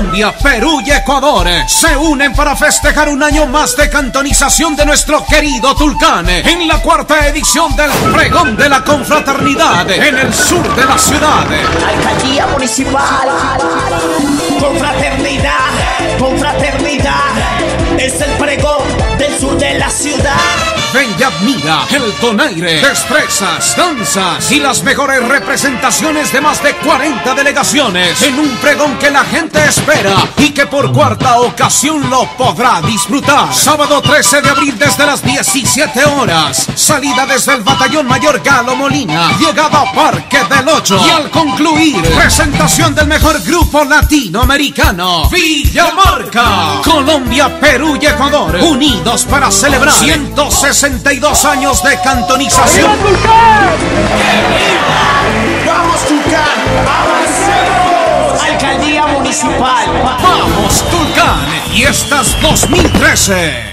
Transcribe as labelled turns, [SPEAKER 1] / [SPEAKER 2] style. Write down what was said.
[SPEAKER 1] Colombia, Perú y Ecuador se unen para festejar un año más de cantonización de nuestro querido Tulcán en la cuarta edición del Pregón de la Confraternidad en el sur de la ciudad.
[SPEAKER 2] Alcaldía Municipal, confraternidad, confraternidad, es el pregón
[SPEAKER 1] Ven y admira el donaire, destrezas, danzas y las mejores representaciones de más de 40 delegaciones en un pregón que la gente espera y que por cuarta ocasión lo podrá disfrutar. Sábado 13 de abril desde las 17 horas. Salida desde el Batallón Mayor Galo Molina. Llegada a Parque del 8. Y al concluir, presentación del mejor grupo latinoamericano, Villamarca. Colombia, Perú y Ecuador unidos para celebrar 162 años de cantonización.
[SPEAKER 2] ¡Vamos, Tulcán! ¡Avancemos! Alcaldía Municipal.
[SPEAKER 1] Vamos, Tulcán, fiestas 2013.